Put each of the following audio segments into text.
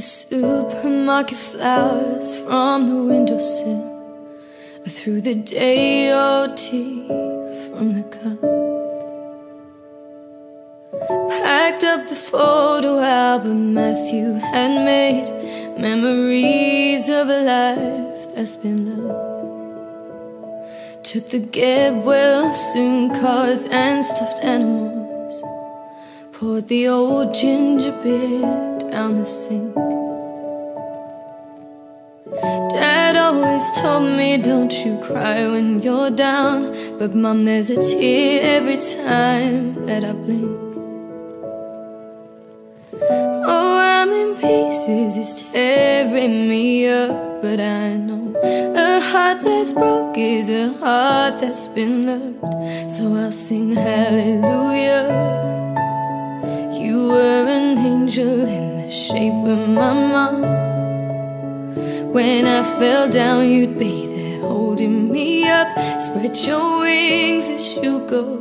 The supermarket flowers from the windowsill I threw the day old tea from the cup. Packed up the photo album Matthew had made. Memories of a life that's been loved. Took the get well soon cards and stuffed animals. Poured the old ginger beer down the sink. Dad always told me don't you cry when you're down. But mom there's a tear every time that I blink. Oh I'm in pieces, it's tearing me up. But I know a heart that's broke is a heart that's been loved. So I'll sing hallelujah. You were an angel shape of my mom When I fell down you'd be there holding me up. Spread your wings as you go.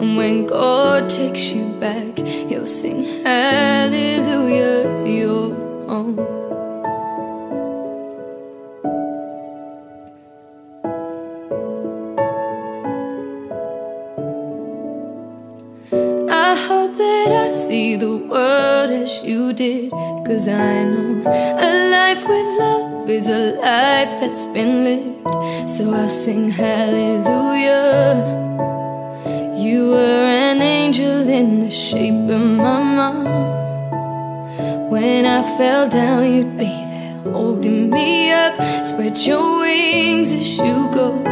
And when God takes you back He'll sing hallelujah see the world as you did Cause I know a life with love is a life that's been lived. So I'll sing hallelujah. You were an angel in the shape of my mom. When I fell down you'd be there holding me up. Spread your wings as you go.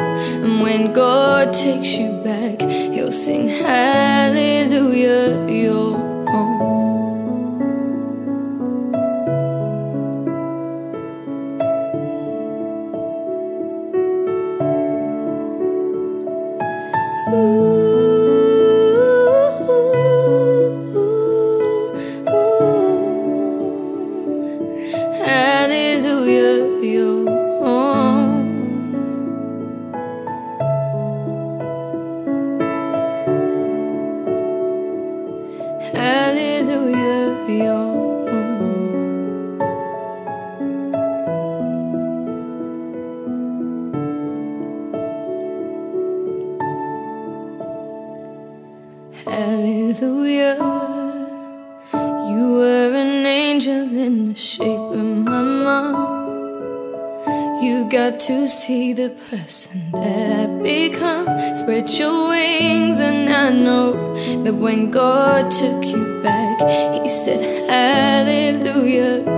And when God takes you back He'll sing hallelujah. You're Hallelujah, home. Hallelujah, home. Hallelujah. You were an angel in the shape of You got to see the person that I've become. Spread your wings, and I know that when God took you back, He said, Hallelujah.